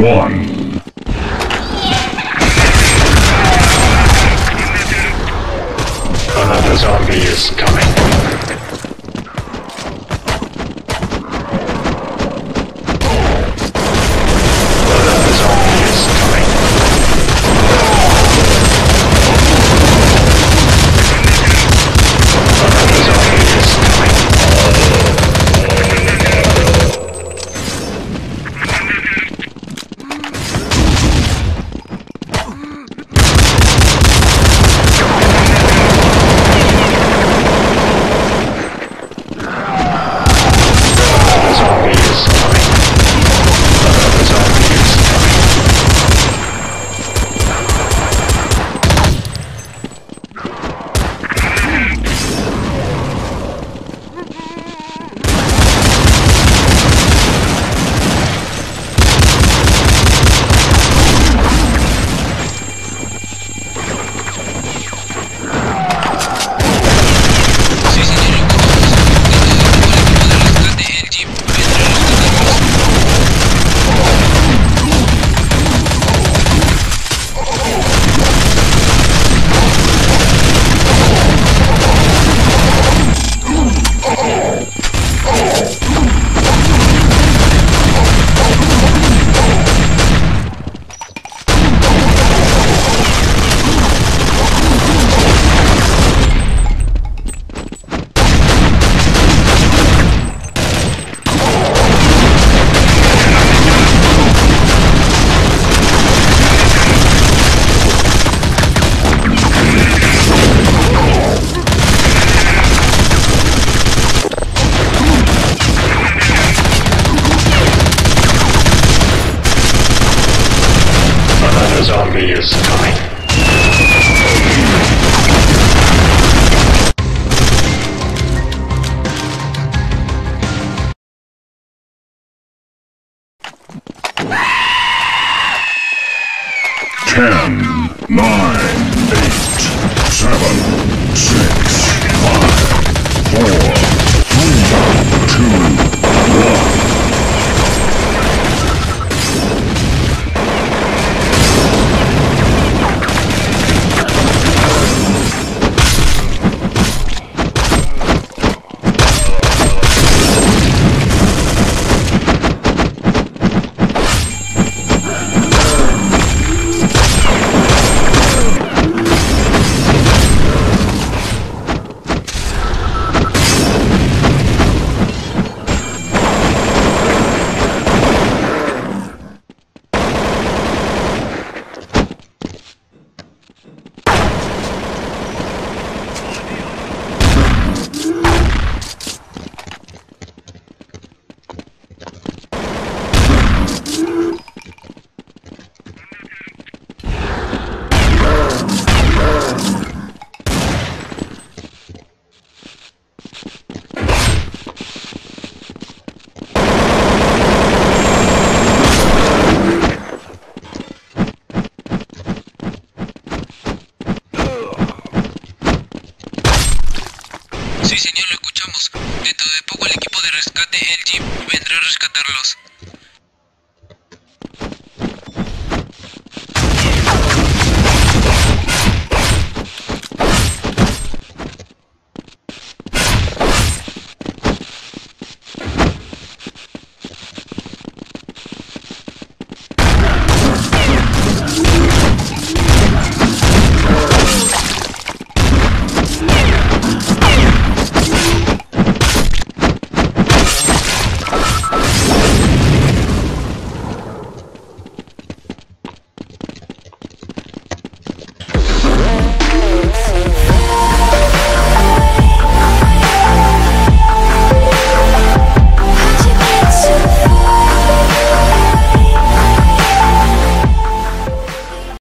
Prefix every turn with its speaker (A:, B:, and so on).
A: one.
B: Another zombie is coming.
A: Ten, nine, eight, seven,
C: Sí, señor, lo escuchamos. Dentro de poco el equipo de rescate el LG vendrá a rescatarlos.